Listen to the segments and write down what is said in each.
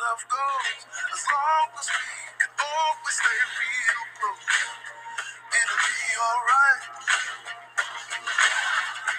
love goes. As long as we can always stay real close, it'll be alright.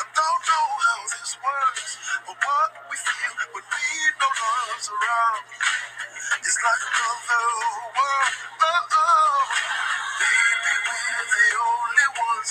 I don't know how this works, but what we feel when we know love's around is like another world. Oh, oh. Maybe we're the only ones.